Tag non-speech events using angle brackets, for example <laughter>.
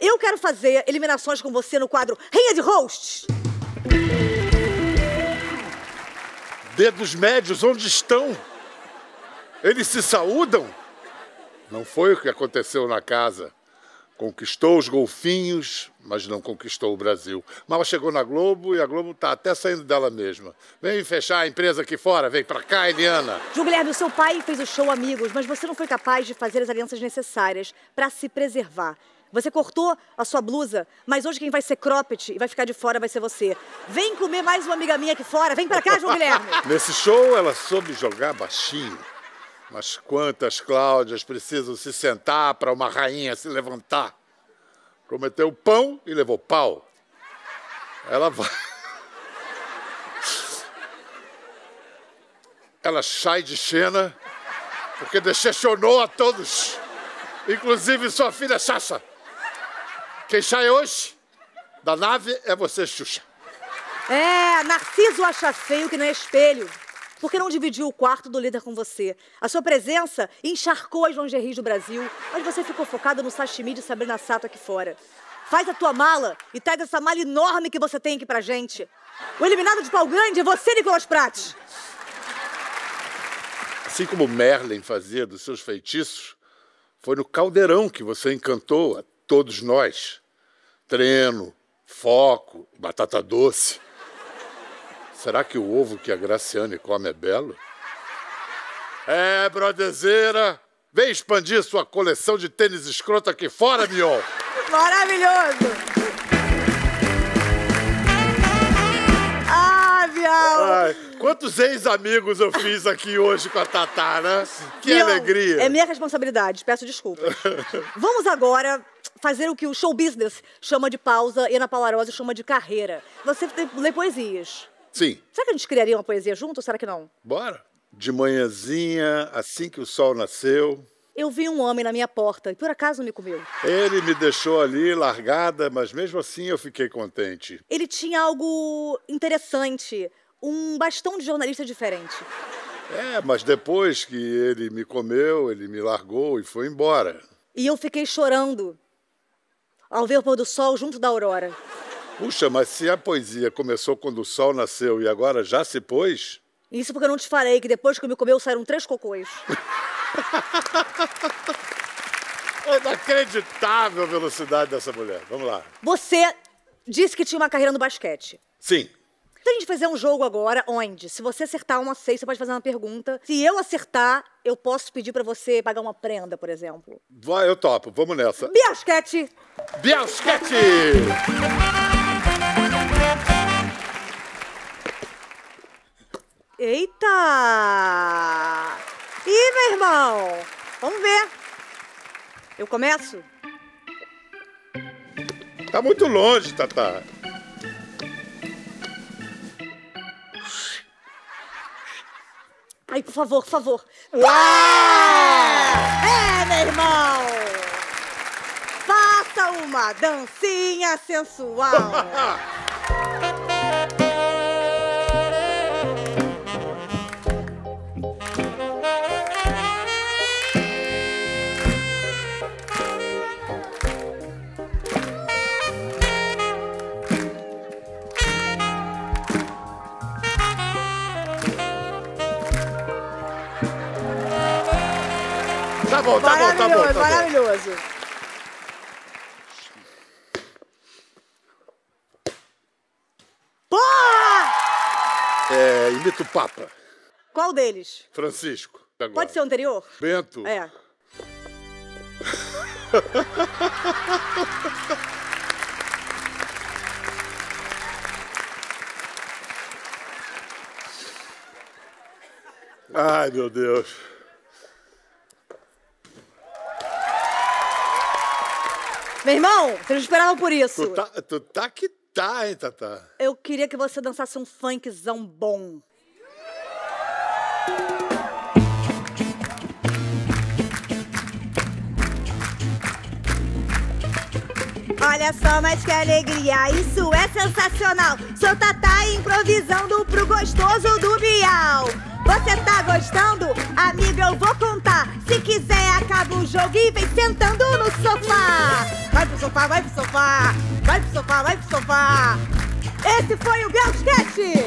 Eu quero fazer eliminações com você no quadro Rainha de Hosts. Dedos médios, onde estão? Eles se saúdam? Não foi o que aconteceu na casa. Conquistou os golfinhos, mas não conquistou o Brasil. Mal chegou na Globo e a Globo está até saindo dela mesma. Vem fechar a empresa aqui fora, vem pra cá, Eliana. Ju Guilherme, o seu pai fez o show Amigos, mas você não foi capaz de fazer as alianças necessárias para se preservar. Você cortou a sua blusa, mas hoje quem vai ser cropped e vai ficar de fora vai ser você. Vem comer mais uma amiga minha aqui fora. Vem pra cá, João Guilherme. <laughs> Nesse show ela soube jogar baixinho. Mas quantas Cláudias precisam se sentar para uma rainha se levantar? Prometeu pão e levou pau. Ela vai. <laughs> Ela sai de cena porque decepcionou a todos, inclusive sua filha Sasha. Quem sai hoje da nave é você, Xuxa. É, Narciso acha feio que não é espelho. Porque não dividiu o quarto do líder com você. A sua presença encharcou as lingeries do Brasil, mas você ficou focado no sashimi de Sabrina Sato aqui fora. Faz a tua mala e traz essa mala enorme que você tem aqui pra gente. O eliminado de pau grande é você, Nicolas Prates. Assim como Merlin fazia dos seus feitiços, foi no caldeirão que você encantou a todos nós. Treino, foco, batata doce. Será que o ovo que a Graciane come é belo? É, brodezeira, vem expandir sua coleção de tênis escroto aqui fora, Mion. Maravilhoso! Ah, Bial! Ai, quantos ex-amigos eu fiz aqui hoje com a Tatá, né? Que Bial, alegria! É minha responsabilidade, peço desculpas. Vamos agora fazer o que o show business chama de pausa e Ana Paula Rosa chama de carreira. Você lê poesias. Sim, Será que a gente criaria uma poesia junto ou será que não? bora. De manhãzinha, assim que o sol nasceu, Eu vi um homem na minha porta e por acaso me comeu. ele me deixou ali largada, mas mesmo assim eu fiquei contente. Ele tinha algo interessante, um bastão de jornalista diferente. É, mas depois que ele me comeu, ele me largou e foi embora. E eu fiquei chorando ao ver o pôr do sol junto da aurora. Puxa, mas se a poesia começou quando o sol nasceu e agora já se pôs, Isso porque eu não te falei que depois que me comeu saíram três cocôs. é <laughs> inacreditável a velocidade dessa mulher. Vamos lá. Você disse que tinha uma carreira no basquete. Sim. Então a gente fazer um jogo agora onde, se você acertar uma seis, você pode fazer uma pergunta. Se eu acertar, eu posso pedir pra você pagar uma prenda, por exemplo. Vai, eu topo. Vamos nessa. Basquete! Biasquete! Eita! Ih, meu irmão! Vamos ver. Eu começo? Tá muito longe, Tatá. Ai, por favor, por favor. Uau! É, meu irmão! Faça uma dancinha sensual. <laughs> Tá bom, tá bom, tá bom. Tá bom. maravilhoso. Porra! É, imita o Papa. Qual deles? Francisco. Agora. Pode ser o anterior? Bento. É. Ai, meu Deus. Meu irmão, vocês não esperavam por isso. Tu tá, tu tá que tá, hein, Tatá? Eu queria que você dançasse um funkzão bom. Olha só, mas que alegria, isso é sensacional. Sou Tatá improvisando pro gostoso do Bial. Você tá gostando? Amiga, eu vou contar. Se quiser, acaba o jogo e vem sentando no sofá. Vai pro sofá, vai pro sofá. Vai pro sofá, vai pro sofá. Esse foi o Belsketch!